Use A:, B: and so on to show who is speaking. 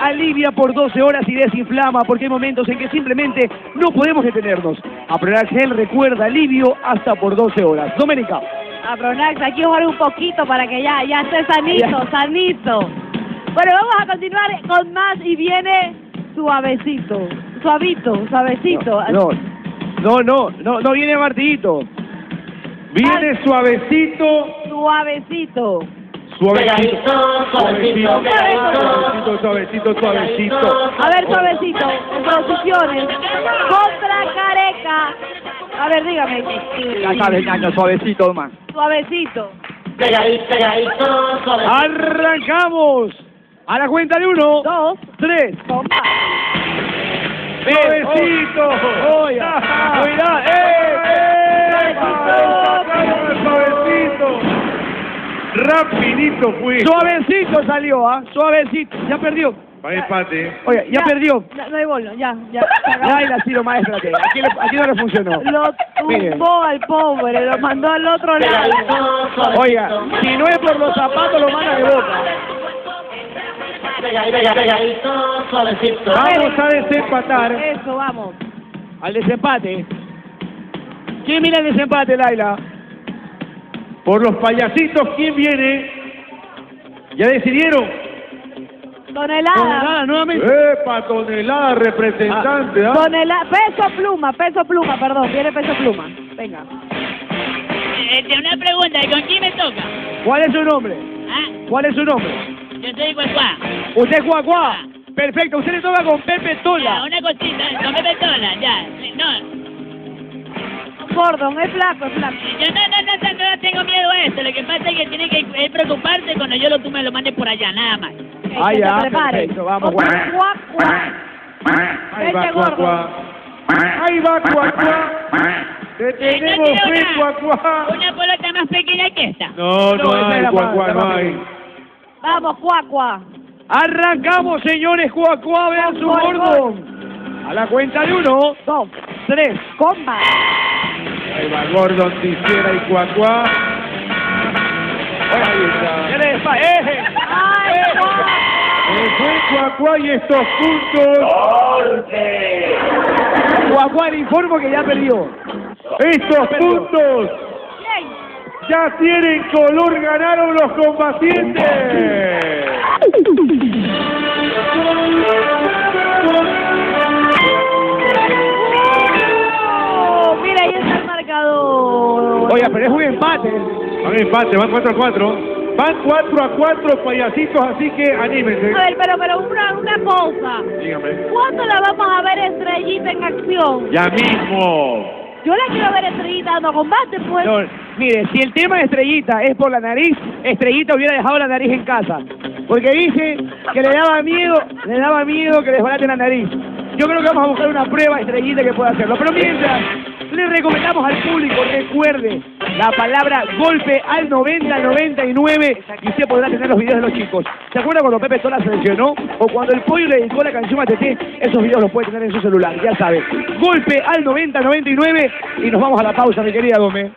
A: alivia por 12 horas y desinflama, porque hay momentos en que simplemente no podemos detenernos. Apronax Gel recuerda alivio hasta por 12 horas. Doménica.
B: A Pronax, hay que jugar un poquito para que ya, ya esté sanito,
A: Ya.
B: sanito. Bueno, vamos a continuar con más y viene suavecito, suavito, suavecito.
A: No, no, no, no, no viene martillito.
C: Viene suavecito,
B: Suavecito.
C: Suavecito, suavecito,
B: pegadito.
C: suavecito, suavecito, suavecito.
B: A ver, suavecito, en posiciones. Contra Careca. A ver, dígame.
A: Ya sabes, ñaño, suavecito más.
B: Suavecito.
A: Arrancamos. A la cuenta de uno,
B: Dos.
A: tres.
B: Toma.
C: Suavecito. Rapidito fue.
A: Suavecito salió, ¿ah? Suavecito. Ya perdió.
C: Va empate.
A: Oye, ya, perdió.
B: Ya, no hay bola, ya, ya.
A: Ya él ha sido maestra. que Aquí, le- aquí no le funcionó.
B: Lo tumbó al pobre, lo mandó al otro lado.
A: Oiga, si no es por los zapatos, lo manda de boca.
C: Vamos a desempatar.
B: Eso, vamos.
A: Al desempate. ¿Quién mira el desempate, Laila?
C: Por los payasitos, ¿quién viene? ¿Ya decidieron?
B: Tonelada.
A: Nada, nuevamente.
C: ¡Epa, tonelada representante! ¿ah?
B: Tonelada. Peso pluma, peso pluma, perdón, viene peso pluma. Venga.
D: Este, una pregunta, ¿con quién me toca?
A: ¿Cuál es su nombre?
D: Ah,
A: ¿Cuál es su nombre?
D: yo soy Cuacuá.
A: Usted es Cuacuá. Perfecto, usted le toca con Pepe
D: Ya,
A: Tola.
D: una cosita, con Pepe Tola, ya. No,
B: Gordon, es flaco, es flaco.
D: yo no, no esto. Lo que pasa es que tiene que eh, preocuparse cuando yo lo, tú me lo mandes por allá, nada más.
B: Que
A: Ah,
B: se
A: ya,
B: prepare.
A: perfecto, vamos, guau.
B: cuac, cuac.
C: Ahí va
B: gordo.
C: Cuacuá. Ahí va Cuacuá. Te tenemos
D: no
C: fe, Cuacuá.
D: Una pelota más pequeña que esta.
C: No,
A: No,
C: no hay, Cuacuá, no hay.
B: Vamos, cuacua.
A: Arrancamos, señores. Cuacuá, vean su
B: Gol, gol.
A: gordo. A la cuenta de uno,
B: Dos.
A: tres.
B: Comba.
C: Ahí va Gordon, Tisiera y Cuacuá. Fue Cuacuá y estos puntos.
A: Cuacuá, le informo que ya perdió.
C: Estos
A: Perdió.
C: puntos ya tienen color. Ganaron los combatientes.
B: Oh, mira, ahí está el marcador.
A: Oiga, pero es un empate.
C: Van empate, van 4 a 4. Van 4 a 4 payasitos, así que anímense.
B: A ver, pero, pero una, una cosa.
C: Dígame.
B: ¿Cuándo la vamos a ver Estrellita en acción?
C: Ya mismo.
B: Yo la quiero ver Estrellita dando combate, pues.
A: No, mire, si el tema de Estrellita es por la nariz, Estrellita hubiera dejado la nariz en casa. Porque dice que le daba miedo, le daba miedo que desbarate la nariz. Yo creo que vamos a buscar una prueba Estrellita que pueda hacerlo. Pero mientras, le recomendamos al público, recuerde la palabra golpe al 90, al 99 y usted podrá tener los videos de los chicos. ¿Se acuerda cuando Pepe Tola se lesionó? O cuando el pollo le dedicó la canción a Tete, esos videos los puede tener en su celular, ya sabe. Golpe al 90, 99 y nos vamos a la pausa, mi querida Gómez.